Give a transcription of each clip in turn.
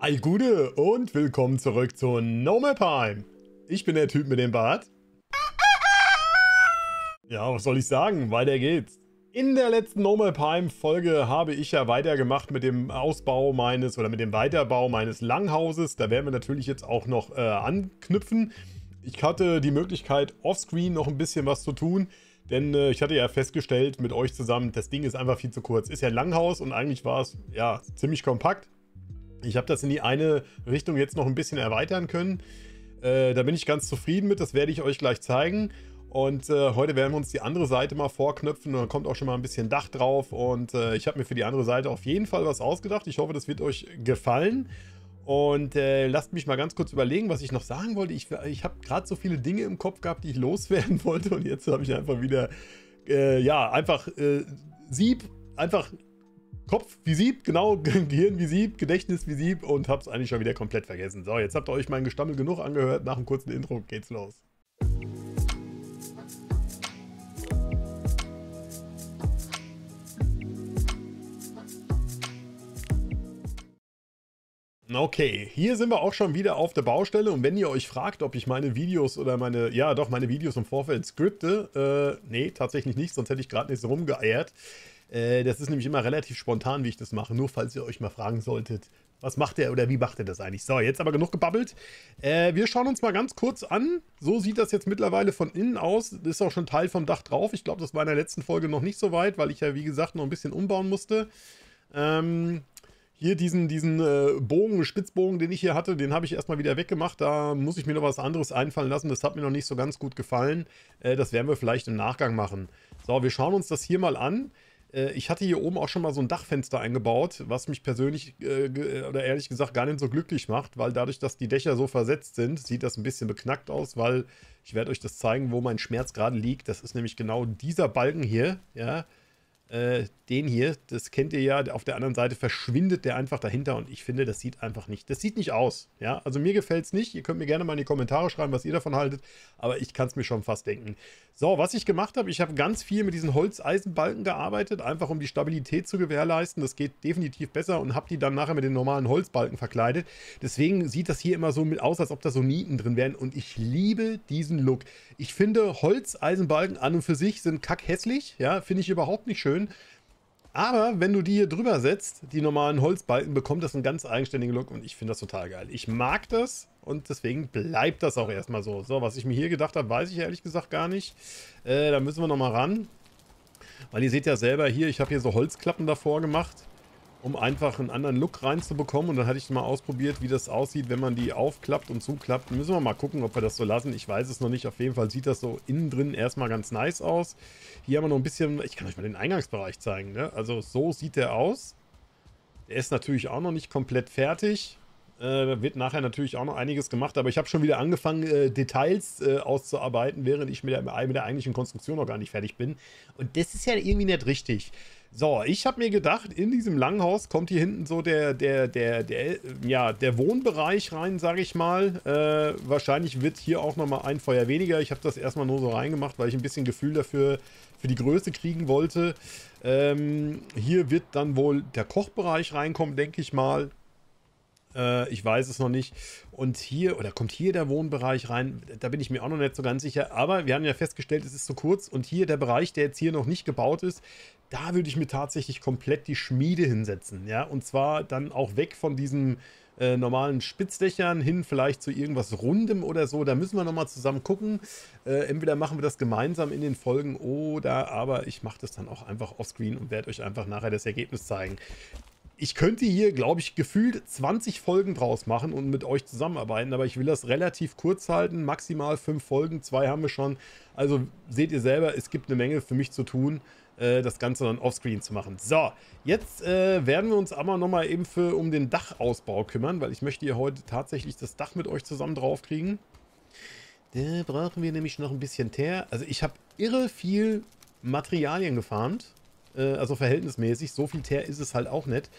All Gute und willkommen zurück zu No Map Time. Ich bin der Typ mit dem Bart. Ja, was soll ich sagen? Weiter geht's. In der letzten No Map Time Folge habe ich ja weitergemacht mit dem Ausbau meines oder mit dem Weiterbau meines Langhauses. Da werden wir natürlich jetzt auch noch äh, anknüpfen. Ich hatte die Möglichkeit, offscreen noch ein bisschen was zu tun. Denn äh, ich hatte ja festgestellt mit euch zusammen, das Ding ist einfach viel zu kurz. Ist ja ein Langhaus und eigentlich war es ja ziemlich kompakt. Ich habe das in die eine Richtung jetzt noch ein bisschen erweitern können. Äh, da bin ich ganz zufrieden mit, das werde ich euch gleich zeigen. Und äh, heute werden wir uns die andere Seite mal vorknöpfen dann kommt auch schon mal ein bisschen Dach drauf. Und äh, ich habe mir für die andere Seite auf jeden Fall was ausgedacht. Ich hoffe, das wird euch gefallen. Und äh, lasst mich mal ganz kurz überlegen, was ich noch sagen wollte. Ich, ich habe gerade so viele Dinge im Kopf gehabt, die ich loswerden wollte. Und jetzt habe ich einfach wieder, äh, ja, einfach äh, Sieb, einfach Kopf wie Sieb, genau, Gehirn wie Sieb, Gedächtnis wie Sieb und habe es eigentlich schon wieder komplett vergessen. So, jetzt habt ihr euch mein Gestammel genug angehört. Nach einem kurzen Intro geht's los. Okay, hier sind wir auch schon wieder auf der Baustelle und wenn ihr euch fragt, ob ich meine Videos oder meine, ja doch, meine Videos im Vorfeld skripte, äh, nee, tatsächlich nicht, sonst hätte ich gerade nicht so rumgeeiert. Äh, das ist nämlich immer relativ spontan, wie ich das mache, nur falls ihr euch mal fragen solltet, was macht er oder wie macht er das eigentlich? So, jetzt aber genug gebabbelt. Äh, wir schauen uns mal ganz kurz an. So sieht das jetzt mittlerweile von innen aus. Das ist auch schon Teil vom Dach drauf. Ich glaube, das war in der letzten Folge noch nicht so weit, weil ich ja, wie gesagt, noch ein bisschen umbauen musste. Ähm, hier diesen, diesen äh, Bogen, Spitzbogen, den ich hier hatte, den habe ich erstmal wieder weggemacht. Da muss ich mir noch was anderes einfallen lassen. Das hat mir noch nicht so ganz gut gefallen. Äh, das werden wir vielleicht im Nachgang machen. So, wir schauen uns das hier mal an. Äh, ich hatte hier oben auch schon mal so ein Dachfenster eingebaut, was mich persönlich äh, oder ehrlich gesagt gar nicht so glücklich macht, weil dadurch, dass die Dächer so versetzt sind, sieht das ein bisschen beknackt aus, weil ich werde euch das zeigen, wo mein Schmerz gerade liegt. Das ist nämlich genau dieser Balken hier, ja, äh, den hier, das kennt ihr ja, auf der anderen Seite verschwindet der einfach dahinter und ich finde, das sieht einfach nicht, das sieht nicht aus. Ja, also mir gefällt es nicht. Ihr könnt mir gerne mal in die Kommentare schreiben, was ihr davon haltet, aber ich kann es mir schon fast denken. So, was ich gemacht habe, ich habe ganz viel mit diesen Holzeisenbalken gearbeitet, einfach um die Stabilität zu gewährleisten. Das geht definitiv besser und habe die dann nachher mit den normalen Holzbalken verkleidet. Deswegen sieht das hier immer so mit aus, als ob da so Nieten drin wären und ich liebe diesen Look. Ich finde Holzeisenbalken an und für sich sind kackhässlich, ja, finde ich überhaupt nicht schön. Aber wenn du die hier drüber setzt, die normalen Holzbalken, bekommt das einen ganz eigenständigen Look und ich finde das total geil. Ich mag das und deswegen bleibt das auch erstmal so. So, was ich mir hier gedacht habe, weiß ich ehrlich gesagt gar nicht. Äh, da müssen wir nochmal ran. Weil ihr seht ja selber hier, ich habe hier so Holzklappen davor gemacht um einfach einen anderen Look reinzubekommen. Und dann hatte ich mal ausprobiert, wie das aussieht, wenn man die aufklappt und zuklappt. Müssen wir mal gucken, ob wir das so lassen. Ich weiß es noch nicht. Auf jeden Fall sieht das so innen drin erstmal ganz nice aus. Hier haben wir noch ein bisschen, ich kann euch mal den Eingangsbereich zeigen. Ne? Also so sieht der aus. Der ist natürlich auch noch nicht komplett fertig. Äh, wird nachher natürlich auch noch einiges gemacht, aber ich habe schon wieder angefangen, äh, Details äh, auszuarbeiten, während ich mit der, mit der eigentlichen Konstruktion noch gar nicht fertig bin. Und das ist ja irgendwie nicht richtig. So, ich habe mir gedacht, in diesem Langhaus kommt hier hinten so der, der, der, der, ja, der Wohnbereich rein, sage ich mal. Äh, wahrscheinlich wird hier auch nochmal ein Feuer weniger. Ich habe das erstmal nur so reingemacht, weil ich ein bisschen Gefühl dafür für die Größe kriegen wollte. Ähm, hier wird dann wohl der Kochbereich reinkommen, denke ich mal. Äh, ich weiß es noch nicht. Und hier, oder kommt hier der Wohnbereich rein? Da bin ich mir auch noch nicht so ganz sicher. Aber wir haben ja festgestellt, es ist zu kurz. Und hier der Bereich, der jetzt hier noch nicht gebaut ist, da würde ich mir tatsächlich komplett die Schmiede hinsetzen. Ja, und zwar dann auch weg von diesen äh, normalen Spitzdächern hin vielleicht zu irgendwas Rundem oder so. Da müssen wir nochmal zusammen gucken. Äh, entweder machen wir das gemeinsam in den Folgen oder aber ich mache das dann auch einfach offscreen und werde euch einfach nachher das Ergebnis zeigen ich könnte hier, glaube ich, gefühlt 20 Folgen draus machen und mit euch zusammenarbeiten, aber ich will das relativ kurz halten, maximal fünf Folgen, zwei haben wir schon. Also seht ihr selber, es gibt eine Menge für mich zu tun, äh, das Ganze dann offscreen zu machen. So, jetzt äh, werden wir uns aber nochmal eben für, um den Dachausbau kümmern, weil ich möchte hier heute tatsächlich das Dach mit euch zusammen drauf kriegen. Da brauchen wir nämlich noch ein bisschen Teer. Also ich habe irre viel Materialien gefarmt äh, also verhältnismäßig. So viel Teer ist es halt auch nicht.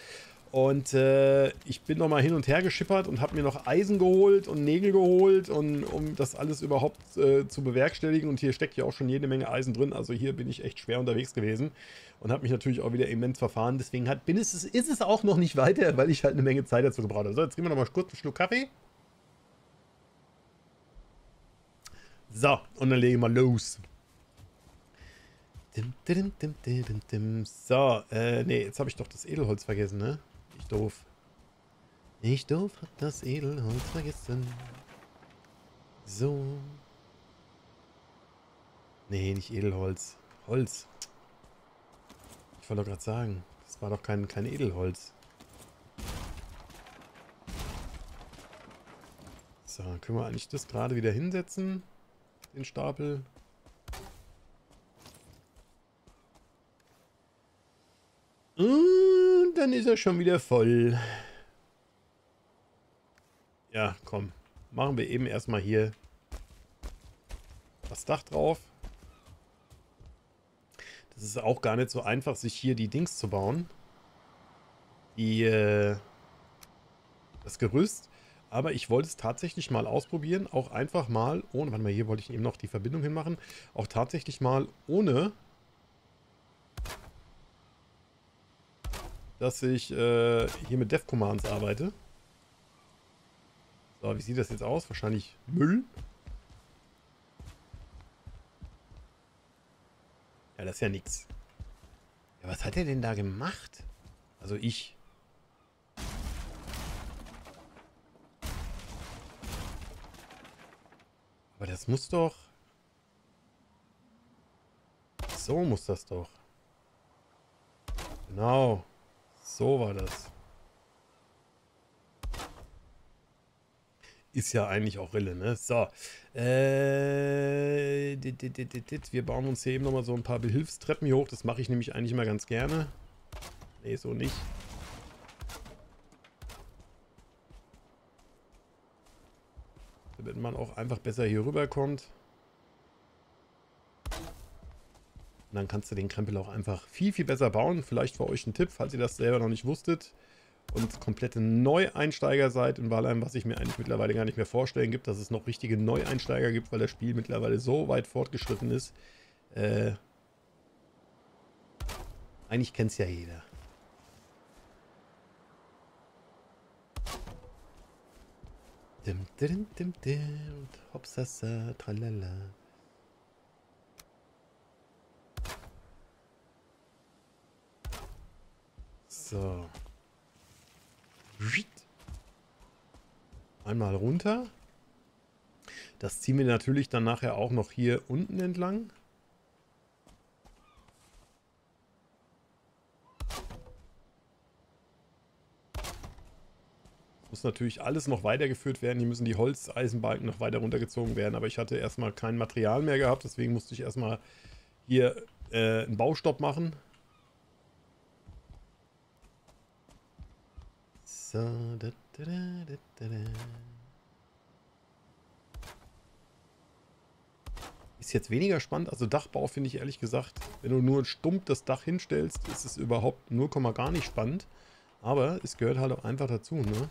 Und äh, ich bin noch mal hin und her geschippert und habe mir noch Eisen geholt und Nägel geholt, und, um das alles überhaupt äh, zu bewerkstelligen. Und hier steckt ja auch schon jede Menge Eisen drin. Also hier bin ich echt schwer unterwegs gewesen und habe mich natürlich auch wieder immens verfahren. Deswegen hat, bin es, ist es auch noch nicht weiter, weil ich halt eine Menge Zeit dazu gebraucht habe. So, jetzt gehen wir noch mal kurz einen Schluck Kaffee. So, und dann legen wir los. So, äh, nee, jetzt habe ich doch das Edelholz vergessen, ne? Ich doof. Ich doof, hab das Edelholz vergessen. So. Nee, nicht Edelholz. Holz. Ich wollte doch gerade sagen, das war doch kein, kein Edelholz. So, können wir eigentlich das gerade wieder hinsetzen? Den Stapel. Und dann ist er schon wieder voll. Ja, komm. Machen wir eben erstmal hier das Dach drauf. Das ist auch gar nicht so einfach, sich hier die Dings zu bauen. Die, äh, das Gerüst. Aber ich wollte es tatsächlich mal ausprobieren. Auch einfach mal ohne, warte mal, hier wollte ich eben noch die Verbindung hinmachen. Auch tatsächlich mal ohne dass ich äh, hier mit Dev Commands arbeite. So, wie sieht das jetzt aus? Wahrscheinlich Müll. Ja, das ist ja nichts. Ja, was hat er denn da gemacht? Also ich. Aber das muss doch... So muss das doch. Genau. So war das. Ist ja eigentlich auch Rille, ne? So. Äh, wir bauen uns hier eben nochmal so ein paar Behilfstreppen hier hoch. Das mache ich nämlich eigentlich immer ganz gerne. Ne, so nicht. Damit man auch einfach besser hier rüberkommt. Und dann kannst du den Krempel auch einfach viel, viel besser bauen. Vielleicht für euch ein Tipp, falls ihr das selber noch nicht wusstet und komplette Neueinsteiger seid in Valheim, was ich mir eigentlich mittlerweile gar nicht mehr vorstellen gibt, dass es noch richtige Neueinsteiger gibt, weil das Spiel mittlerweile so weit fortgeschritten ist. Äh, eigentlich kennt es ja jeder. Dim, dim, dim, dim, hopsasa, tralala. So. Einmal runter. Das ziehen wir natürlich dann nachher auch noch hier unten entlang. muss natürlich alles noch weitergeführt werden. Hier müssen die Holzeisenbalken noch weiter runtergezogen werden. Aber ich hatte erstmal kein Material mehr gehabt. Deswegen musste ich erstmal hier äh, einen Baustopp machen. So, da, da, da, da, da. Ist jetzt weniger spannend. Also Dachbau finde ich ehrlich gesagt, wenn du nur stumpf das Dach hinstellst, ist es überhaupt 0, gar nicht spannend. Aber es gehört halt auch einfach dazu, ne?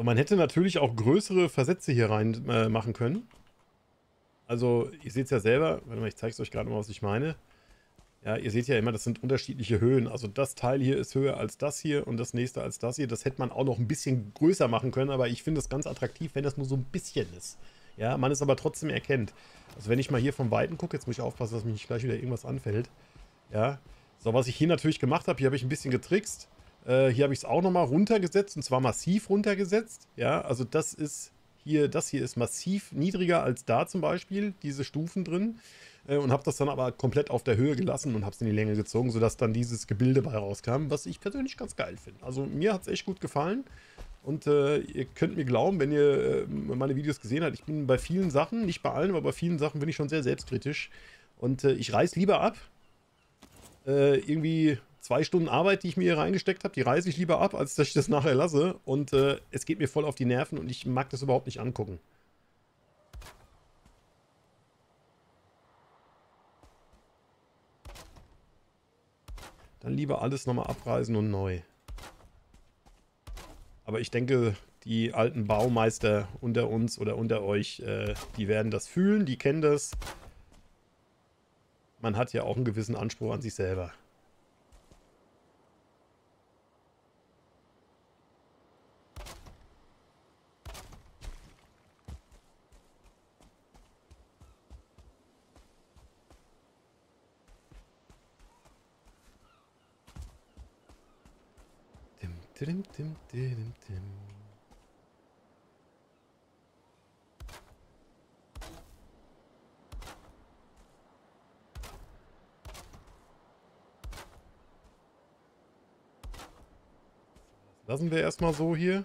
So, man hätte natürlich auch größere Versätze hier rein äh, machen können. Also, ihr seht es ja selber. Warte mal, ich zeige es euch gerade mal, was ich meine. Ja, ihr seht ja immer, das sind unterschiedliche Höhen. Also das Teil hier ist höher als das hier und das nächste als das hier. Das hätte man auch noch ein bisschen größer machen können, aber ich finde es ganz attraktiv, wenn das nur so ein bisschen ist. Ja, man es aber trotzdem erkennt. Also wenn ich mal hier vom Weiten gucke, jetzt muss ich aufpassen, dass mich nicht gleich wieder irgendwas anfällt. Ja, so was ich hier natürlich gemacht habe, hier habe ich ein bisschen getrickst. Äh, hier habe ich es auch nochmal runtergesetzt und zwar massiv runtergesetzt. Ja, also das ist hier, das hier ist massiv niedriger als da zum Beispiel, diese Stufen drin. Äh, und habe das dann aber komplett auf der Höhe gelassen und habe es in die Länge gezogen, sodass dann dieses Gebilde bei rauskam, was ich persönlich ganz geil finde. Also mir hat es echt gut gefallen. Und äh, ihr könnt mir glauben, wenn ihr äh, meine Videos gesehen habt, ich bin bei vielen Sachen, nicht bei allen, aber bei vielen Sachen bin ich schon sehr selbstkritisch. Und äh, ich reiß lieber ab. Äh, irgendwie zwei Stunden Arbeit, die ich mir hier reingesteckt habe, die reiße ich lieber ab, als dass ich das nachher lasse. Und äh, es geht mir voll auf die Nerven und ich mag das überhaupt nicht angucken. Dann lieber alles nochmal abreißen und neu. Aber ich denke, die alten Baumeister unter uns oder unter euch, äh, die werden das fühlen, die kennen das. Man hat ja auch einen gewissen Anspruch an sich selber. Dim, dim, dim, dim. Lassen wir erstmal so hier.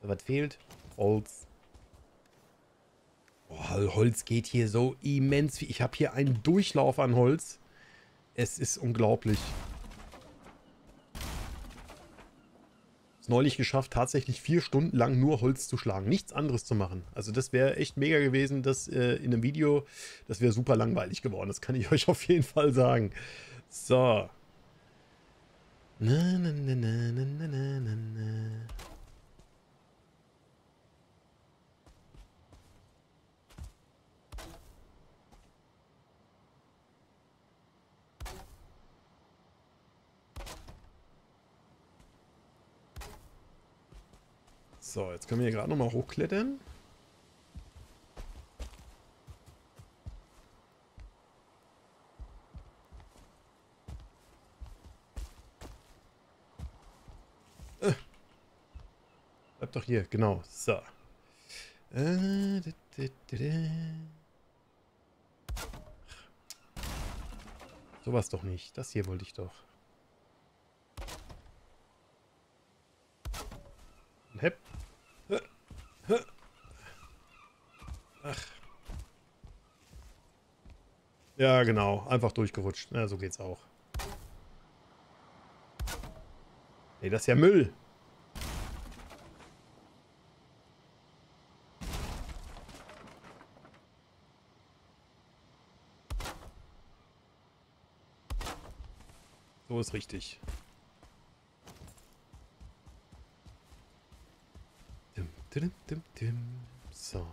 Was fehlt? Holz. Boah, Holz geht hier so immens. Ich habe hier einen Durchlauf an Holz. Es ist unglaublich. Es neulich geschafft, tatsächlich vier Stunden lang nur Holz zu schlagen. Nichts anderes zu machen. Also das wäre echt mega gewesen, das äh, in einem Video, das wäre super langweilig geworden. Das kann ich euch auf jeden Fall sagen. So. Na, na, na, na, na, na, na, na. So, jetzt können wir hier gerade nochmal hochklettern. Äh. Bleib doch hier, genau. So. Äh, Sowas doch nicht. Das hier wollte ich doch. Hepp. Ach. Ja, genau. Einfach durchgerutscht. Ja, so geht's auch. Ey, das ist ja Müll. So ist richtig. So.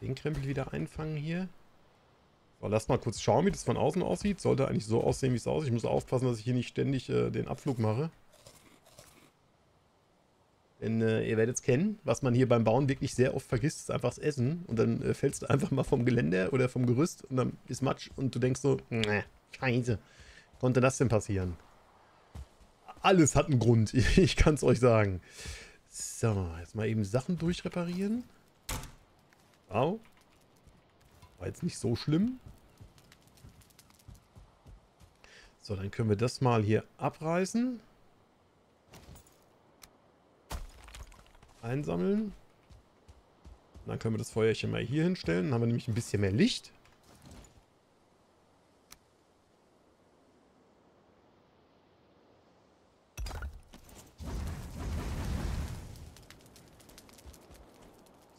Den Krempel wieder einfangen hier. So, lasst mal kurz schauen, wie das von außen aussieht. Sollte eigentlich so aussehen, wie es aussieht. Ich muss aufpassen, dass ich hier nicht ständig äh, den Abflug mache. Denn äh, ihr werdet es kennen, was man hier beim Bauen wirklich sehr oft vergisst, ist einfach das Essen. Und dann äh, fällst du einfach mal vom Geländer oder vom Gerüst und dann ist Matsch und du denkst so, scheiße, konnte das denn passieren? Alles hat einen Grund, ich kann es euch sagen. So, jetzt mal eben Sachen durchreparieren. Wow. War jetzt nicht so schlimm. So, dann können wir das mal hier abreißen. Einsammeln. dann können wir das Feuerchen mal hier hinstellen. Dann haben wir nämlich ein bisschen mehr Licht.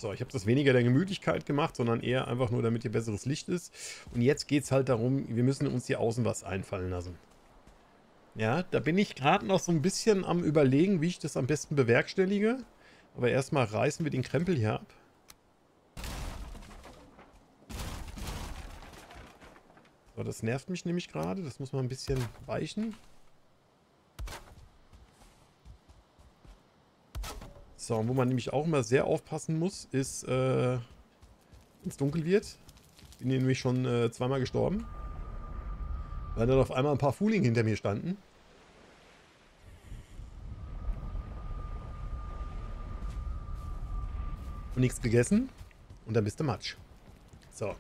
So, ich habe das weniger der Gemütlichkeit gemacht, sondern eher einfach nur, damit hier besseres Licht ist. Und jetzt geht es halt darum, wir müssen uns hier außen was einfallen lassen. Ja, da bin ich gerade noch so ein bisschen am überlegen, wie ich das am besten bewerkstellige. Aber erstmal reißen wir den Krempel hier ab. So, das nervt mich nämlich gerade. Das muss man ein bisschen weichen. So, und wo man nämlich auch immer sehr aufpassen muss, ist, äh, wenn es dunkel wird. Bin hier nämlich schon äh, zweimal gestorben. Weil dann auf einmal ein paar Fuling hinter mir standen. Und nichts gegessen. Und dann bist du Matsch. So.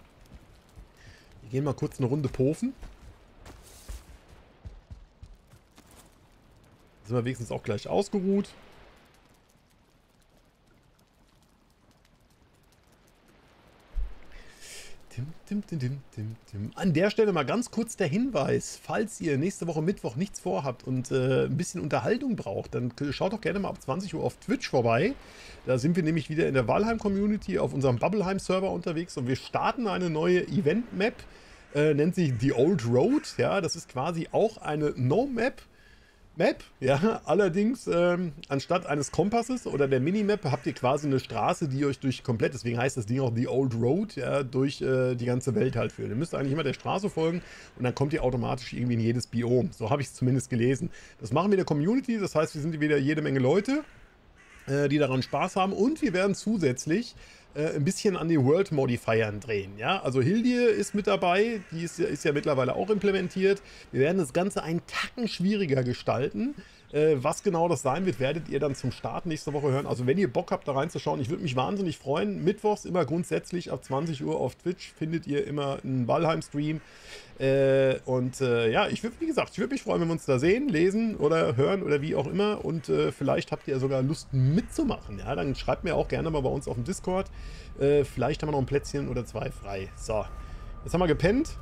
Wir gehen mal kurz eine Runde pofen. Sind wir wenigstens auch gleich ausgeruht. Tim, tim, tim. An der Stelle mal ganz kurz der Hinweis, falls ihr nächste Woche Mittwoch nichts vorhabt und äh, ein bisschen Unterhaltung braucht, dann schaut doch gerne mal ab 20 Uhr auf Twitch vorbei. Da sind wir nämlich wieder in der Valheim-Community auf unserem Bubbleheim-Server unterwegs und wir starten eine neue Event-Map, äh, nennt sich The Old Road. Ja, das ist quasi auch eine No-Map, Map, ja, allerdings ähm, anstatt eines Kompasses oder der Minimap habt ihr quasi eine Straße, die euch durch komplett, deswegen heißt das Ding auch The Old Road, ja, durch äh, die ganze Welt halt führt. Ihr müsst eigentlich immer der Straße folgen und dann kommt ihr automatisch irgendwie in jedes Biom. So habe ich es zumindest gelesen. Das machen wir in der Community, das heißt, wir sind wieder jede Menge Leute, äh, die daran Spaß haben und wir werden zusätzlich äh, ein bisschen an den World Modifiern drehen. Ja? Also Hildie ist mit dabei, die ist, ist ja mittlerweile auch implementiert. Wir werden das Ganze einen Tacken schwieriger gestalten. Äh, was genau das sein wird, werdet ihr dann zum Start nächste Woche hören. Also wenn ihr Bock habt, da reinzuschauen, ich würde mich wahnsinnig freuen. Mittwochs immer grundsätzlich ab 20 Uhr auf Twitch findet ihr immer einen Valheim-Stream. Äh, und äh, ja, ich würde, wie gesagt, ich würde mich freuen, wenn wir uns da sehen, lesen oder hören oder wie auch immer. Und äh, vielleicht habt ihr sogar Lust mitzumachen. Ja, dann schreibt mir auch gerne mal bei uns auf dem Discord. Äh, vielleicht haben wir noch ein Plätzchen oder zwei frei. So, jetzt haben wir gepennt.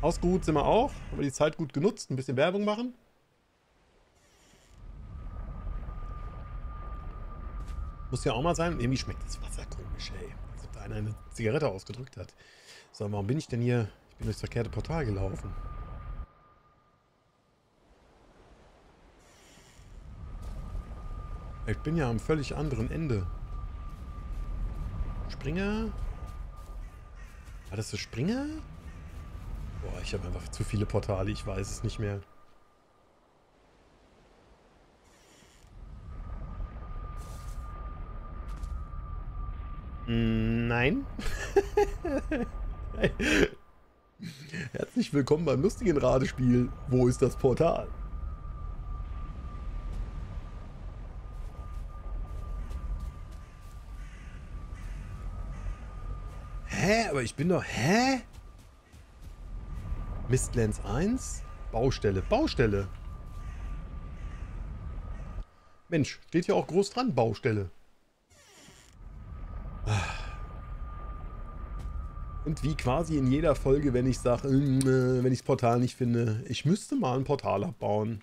Ausgeruht sind wir auch. Haben wir die Zeit gut genutzt, ein bisschen Werbung machen. Muss ja auch mal sein. Irgendwie schmeckt das Wasser komisch, ey. Als ob da einer eine Zigarette ausgedrückt hat. So, warum bin ich denn hier? Ich bin durchs verkehrte Portal gelaufen. Ich bin ja am völlig anderen Ende. Springer? War das so Springer? Boah, ich habe einfach zu viele Portale, ich weiß es nicht mehr. Nein. Herzlich willkommen beim lustigen Radespiel. Wo ist das Portal? Hä? Aber ich bin doch... Hä? Mistlands 1? Baustelle. Baustelle. Mensch, steht hier auch groß dran, Baustelle. Und wie quasi in jeder Folge, wenn ich sage, äh, wenn ich das Portal nicht finde, ich müsste mal ein Portal abbauen.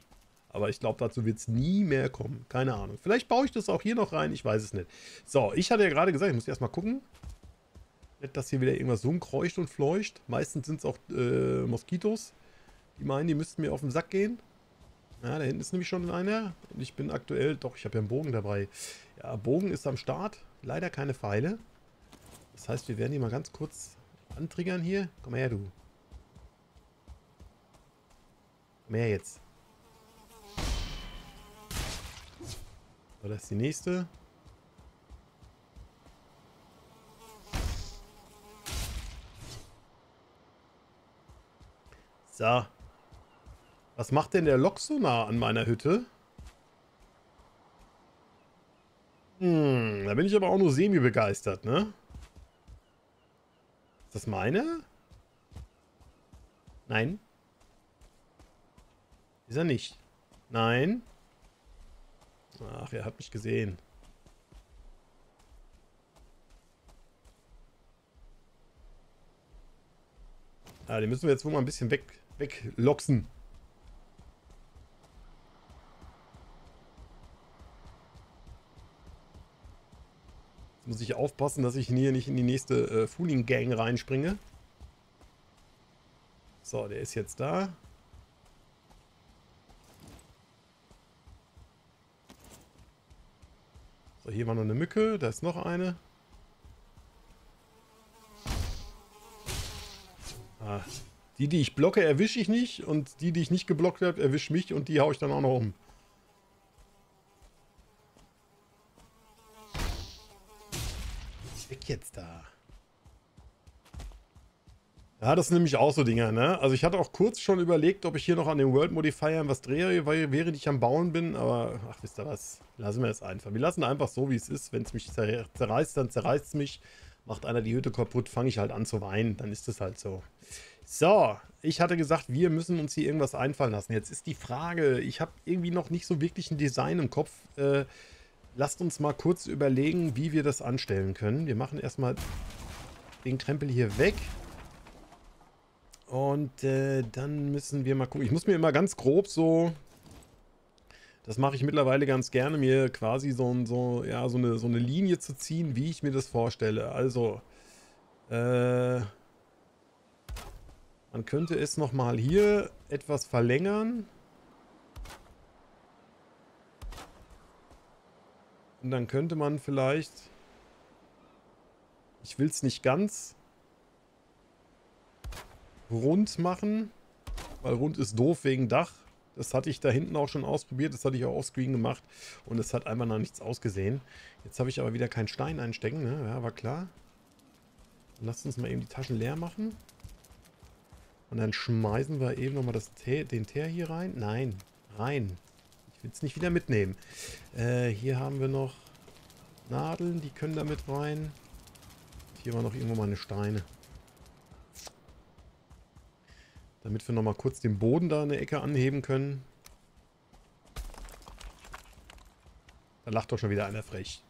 Aber ich glaube, dazu wird es nie mehr kommen. Keine Ahnung. Vielleicht baue ich das auch hier noch rein, ich weiß es nicht. So, ich hatte ja gerade gesagt, ich muss erstmal gucken. Nicht, dass hier wieder irgendwas so kreucht und fleucht. Meistens sind es auch äh, Moskitos. Die meinen, die müssten mir auf den Sack gehen. Ja, da hinten ist nämlich schon einer. Und ich bin aktuell, doch, ich habe ja einen Bogen dabei. Ja, Bogen ist am Start. Leider keine Pfeile. Das heißt, wir werden die mal ganz kurz antriggern hier. Komm her, du. Komm her jetzt. So, das ist die nächste. So. Was macht denn der Lok so nah an meiner Hütte? Hm, da bin ich aber auch nur semi-begeistert, ne? Das meine? Nein. Ist er nicht. Nein. Ach, er hat mich gesehen. Ah, den müssen wir jetzt wohl mal ein bisschen weg, wegloxen. Muss ich aufpassen, dass ich hier nicht in die nächste äh, Fooling Gang reinspringe. So, der ist jetzt da. So, hier war noch eine Mücke. Da ist noch eine. Ah, die, die ich blocke, erwische ich nicht. Und die, die ich nicht geblockt habe, erwische mich. Und die haue ich dann auch noch um. jetzt da? Ja, das sind nämlich auch so Dinger, ne? Also ich hatte auch kurz schon überlegt, ob ich hier noch an den World Modifiern was drehe, weil, während ich am Bauen bin, aber ach, wisst ihr was? Lassen wir es einfach. Wir lassen einfach so, wie es ist. Wenn es mich zerreißt, dann zerreißt es mich. Macht einer die Hütte kaputt, fange ich halt an zu weinen. Dann ist es halt so. So, ich hatte gesagt, wir müssen uns hier irgendwas einfallen lassen. Jetzt ist die Frage, ich habe irgendwie noch nicht so wirklich ein Design im Kopf. Äh, Lasst uns mal kurz überlegen, wie wir das anstellen können. Wir machen erstmal den Krempel hier weg. Und äh, dann müssen wir mal gucken. Ich muss mir immer ganz grob so... Das mache ich mittlerweile ganz gerne, mir quasi so, so, ja, so, eine, so eine Linie zu ziehen, wie ich mir das vorstelle. Also, äh, man könnte es nochmal hier etwas verlängern. Und dann könnte man vielleicht... Ich will es nicht ganz rund machen, weil rund ist doof wegen Dach. Das hatte ich da hinten auch schon ausprobiert, das hatte ich auch offscreen gemacht und es hat einfach noch nichts ausgesehen. Jetzt habe ich aber wieder keinen Stein einstecken, ne? Ja, war klar. Lasst uns mal eben die Taschen leer machen. Und dann schmeißen wir eben nochmal den Teer hier rein. Nein, rein. Ich will es nicht wieder mitnehmen. Äh, hier haben wir noch Nadeln, die können da mit rein. Hier war noch irgendwo meine Steine. Damit wir nochmal kurz den Boden da in der Ecke anheben können. Da lacht doch schon wieder einer frech.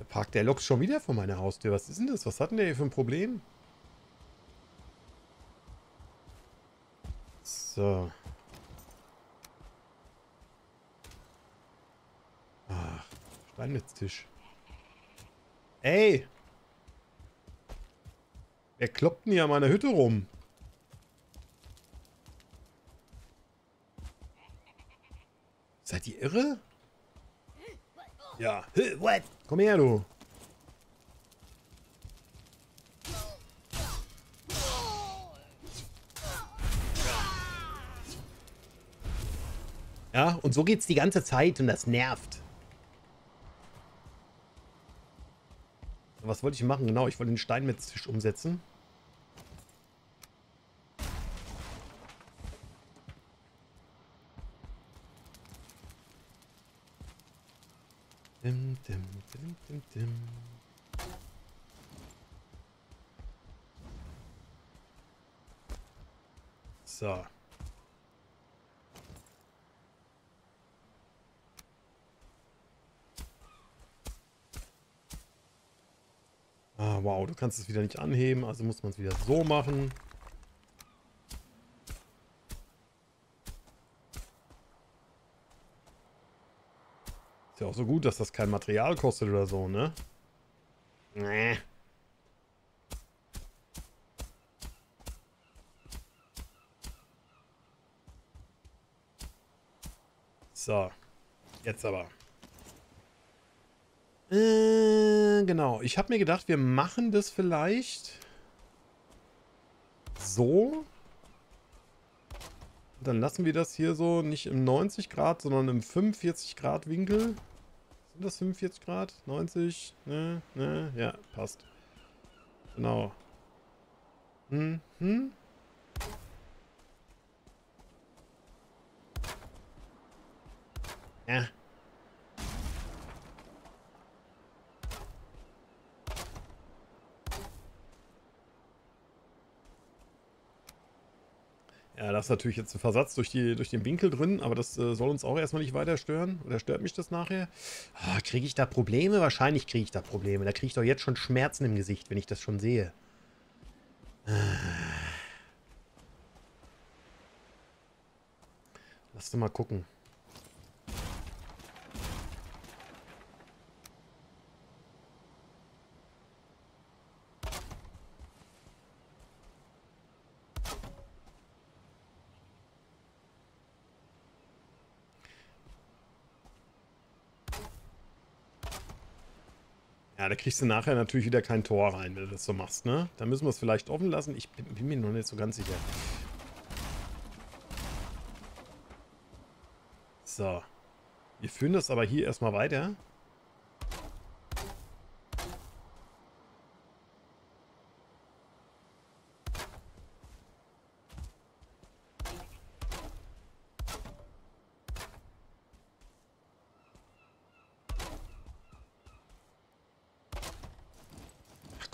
Der parkt der Loks schon wieder vor meiner Haustür. Was ist denn das? Was hat denn der hier für ein Problem? So. Ach, Steinmetztisch. Ey! Wer kloppt denn hier an meiner Hütte rum? Seid ihr irre? Ja. What? Komm her, du. Ja, und so geht's die ganze Zeit und das nervt. Was wollte ich machen? Genau, ich wollte den Steinmetztisch umsetzen. Dim, dim, dim, dim, dim. So. Ah, wow, du kannst es wieder nicht anheben, also muss man es wieder so machen. Ist ja auch so gut, dass das kein Material kostet oder so, ne? Nee. So. Jetzt aber. Äh, genau. Ich habe mir gedacht, wir machen das vielleicht so. Dann lassen wir das hier so nicht im 90 Grad, sondern im 45 Grad Winkel. Sind das 45 Grad? 90? Ne, ne, ja, passt. Genau. Hm, hm. Ja. Das ist natürlich jetzt ein Versatz durch, die, durch den Winkel drin, aber das äh, soll uns auch erstmal nicht weiter stören. Oder stört mich das nachher? Oh, kriege ich da Probleme? Wahrscheinlich kriege ich da Probleme. Da kriege ich doch jetzt schon Schmerzen im Gesicht, wenn ich das schon sehe. Lass doch mal gucken. Kriegst du nachher natürlich wieder kein Tor rein, wenn du das so machst, ne? Da müssen wir es vielleicht offen lassen. Ich bin, bin mir noch nicht so ganz sicher. So. Wir führen das aber hier erstmal weiter.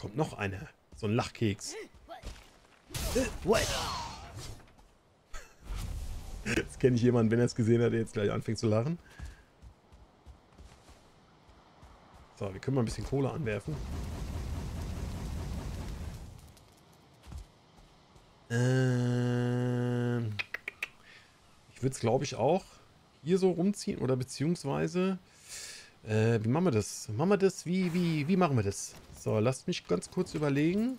kommt noch eine. Lachkeks. What? Jetzt kenne ich jemanden, wenn er es gesehen hat, der jetzt gleich anfängt zu lachen. So, wir können mal ein bisschen Kohle anwerfen. Ähm, ich würde es, glaube ich, auch hier so rumziehen oder beziehungsweise... Äh, wie machen wir das? Machen wir das? Wie, wie, wie machen wir das? So, lasst mich ganz kurz überlegen.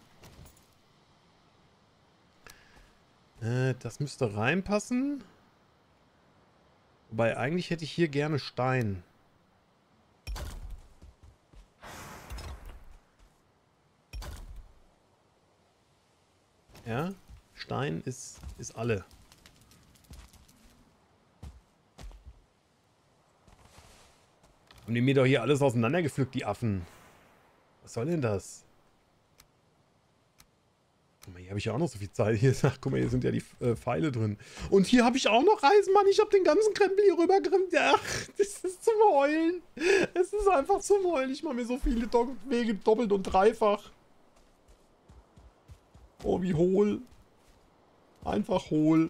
Äh, das müsste reinpassen. Wobei, eigentlich hätte ich hier gerne Stein. Ja, Stein ist, ist alle. Haben die mir doch hier alles auseinandergepflückt, die Affen. Was soll denn das? Guck mal, hier habe ich ja auch noch so viel Zeit. Hier, ach, guck mal, hier sind ja die äh, Pfeile drin. Und hier habe ich auch noch Eisenmann. Ich habe den ganzen Krempel hier rübergerimmt. Ach, das ist zum Heulen. Es ist einfach zum Heulen. Ich mache mir so viele Do Wege doppelt und dreifach. Oh, wie hohl. Einfach hohl.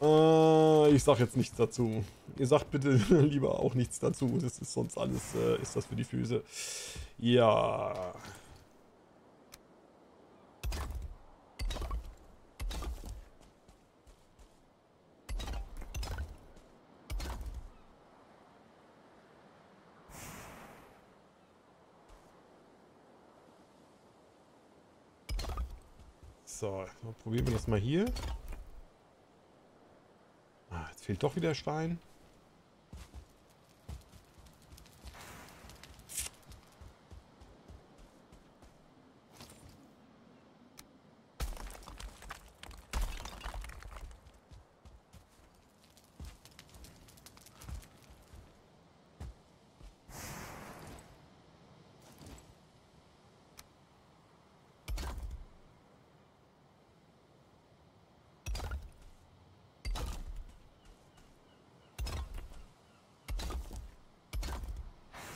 Äh, ich sag jetzt nichts dazu. Ihr sagt bitte lieber auch nichts dazu. Das ist sonst alles, äh, ist das für die Füße. Ja. Probieren wir das mal hier. Ah, jetzt fehlt doch wieder Stein.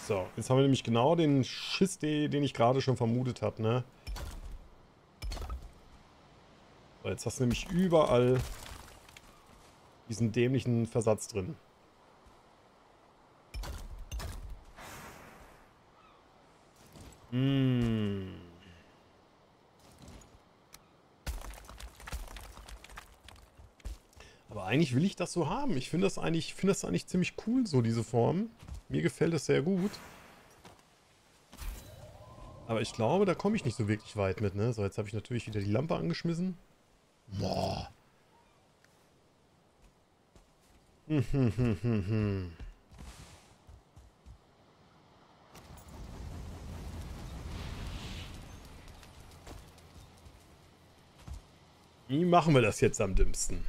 So, jetzt haben wir nämlich genau den Schiss, den ich gerade schon vermutet habe, ne? So, jetzt hast du nämlich überall diesen dämlichen Versatz drin. Mmh. Aber eigentlich will ich das so haben. Ich finde das finde das eigentlich ziemlich cool, so diese Form. Mir gefällt es sehr gut. Aber ich glaube, da komme ich nicht so wirklich weit mit, ne? So, jetzt habe ich natürlich wieder die Lampe angeschmissen. Boah. Hm, hm, hm, hm, hm. Wie machen wir das jetzt am dümmsten?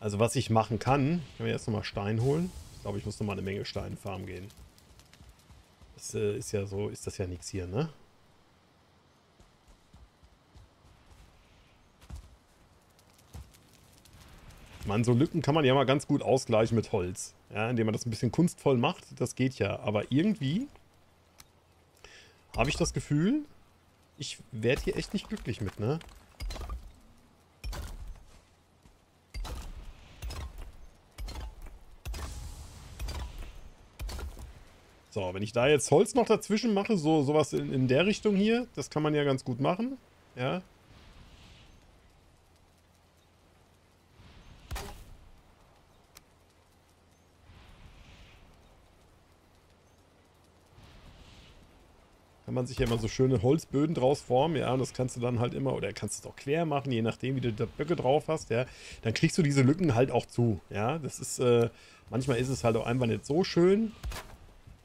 Also was ich machen kann, ich kann mir erst nochmal Stein holen. Ich glaube, ich muss nochmal eine Menge Stein farmen gehen. Das äh, ist ja so, ist das ja nichts hier, ne? Man, so Lücken kann man ja mal ganz gut ausgleichen mit Holz. Ja, indem man das ein bisschen kunstvoll macht, das geht ja. Aber irgendwie habe ich das Gefühl, ich werde hier echt nicht glücklich mit, ne? So, wenn ich da jetzt Holz noch dazwischen mache, so sowas in, in der Richtung hier, das kann man ja ganz gut machen. Ja. Kann man sich ja immer so schöne Holzböden draus formen, ja, und das kannst du dann halt immer, oder kannst du es auch quer machen, je nachdem, wie du da Böcke drauf hast, ja. Dann kriegst du diese Lücken halt auch zu, ja. Das ist, äh, manchmal ist es halt auch einfach nicht so schön.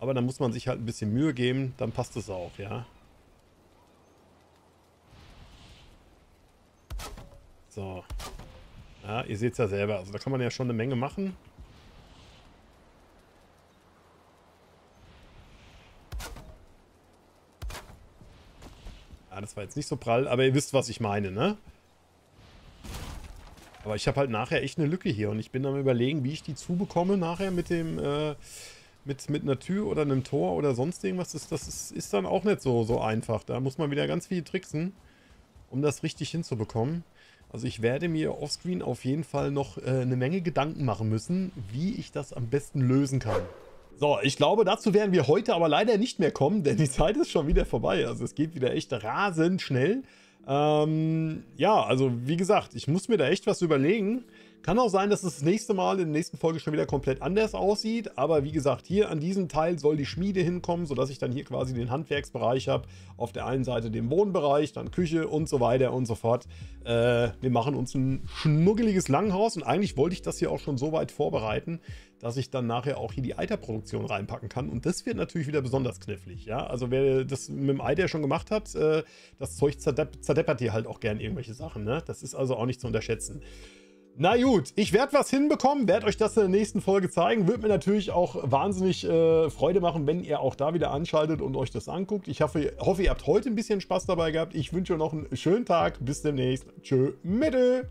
Aber dann muss man sich halt ein bisschen Mühe geben, dann passt es auch, ja. So. Ja, ihr seht es ja selber. Also da kann man ja schon eine Menge machen. Ja, das war jetzt nicht so prall, aber ihr wisst, was ich meine, ne? Aber ich habe halt nachher echt eine Lücke hier und ich bin am überlegen, wie ich die zubekomme nachher mit dem, äh, mit, mit einer Tür oder einem Tor oder sonst irgendwas, das, das ist, ist dann auch nicht so, so einfach. Da muss man wieder ganz viel tricksen, um das richtig hinzubekommen. Also ich werde mir offscreen auf jeden Fall noch äh, eine Menge Gedanken machen müssen, wie ich das am besten lösen kann. So, ich glaube, dazu werden wir heute aber leider nicht mehr kommen, denn die Zeit ist schon wieder vorbei. Also es geht wieder echt rasend schnell. Ähm, ja, also wie gesagt, ich muss mir da echt was überlegen. Kann auch sein, dass das nächste Mal in der nächsten Folge schon wieder komplett anders aussieht. Aber wie gesagt, hier an diesem Teil soll die Schmiede hinkommen, sodass ich dann hier quasi den Handwerksbereich habe. Auf der einen Seite den Wohnbereich, dann Küche und so weiter und so fort. Äh, wir machen uns ein schnuggeliges Langhaus und eigentlich wollte ich das hier auch schon so weit vorbereiten, dass ich dann nachher auch hier die Eiterproduktion reinpacken kann. Und das wird natürlich wieder besonders knifflig. Ja? Also wer das mit dem Eiter schon gemacht hat, äh, das Zeug zerdepp zerdeppert hier halt auch gern irgendwelche Sachen. Ne? Das ist also auch nicht zu unterschätzen. Na gut, ich werde was hinbekommen, werde euch das in der nächsten Folge zeigen. Würde mir natürlich auch wahnsinnig äh, Freude machen, wenn ihr auch da wieder anschaltet und euch das anguckt. Ich hoffe, hoffe, ihr habt heute ein bisschen Spaß dabei gehabt. Ich wünsche euch noch einen schönen Tag. Bis demnächst. Tschö, Mitte.